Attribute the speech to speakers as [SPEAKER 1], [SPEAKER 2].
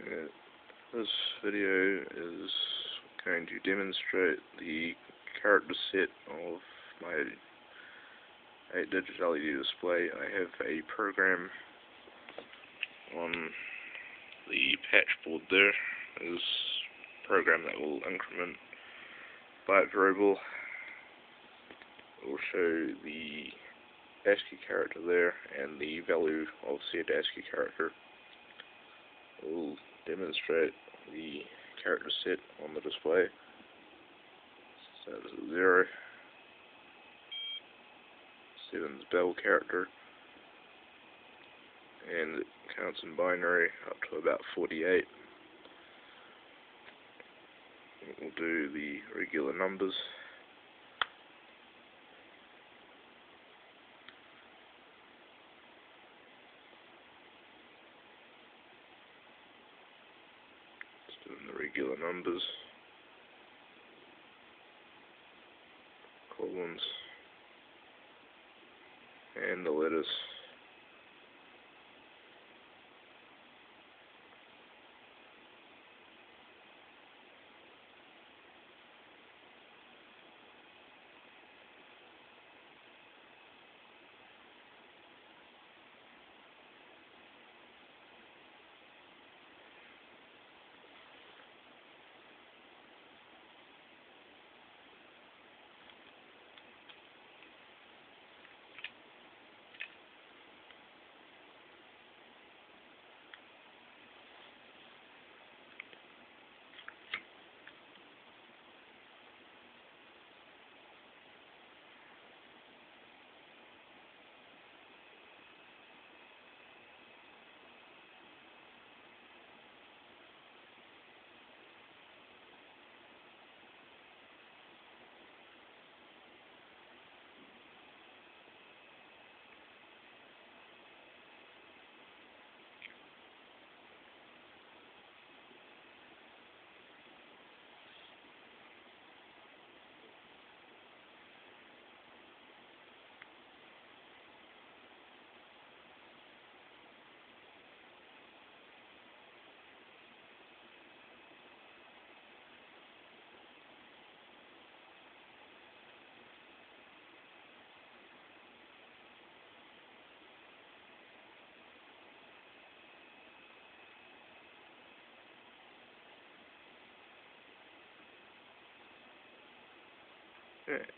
[SPEAKER 1] Uh, this video is going to demonstrate the character set of my 8-digit LED display. I have a program on the patch board there. This program that will increment byte variable. It will show the ASCII character there and the value of said ASCII character. Will demonstrate the character set on the display. So this is 0, 7's bell character, and it counts in binary up to about 48. We'll do the regular numbers. Doing the regular numbers, columns, and the letters. spirit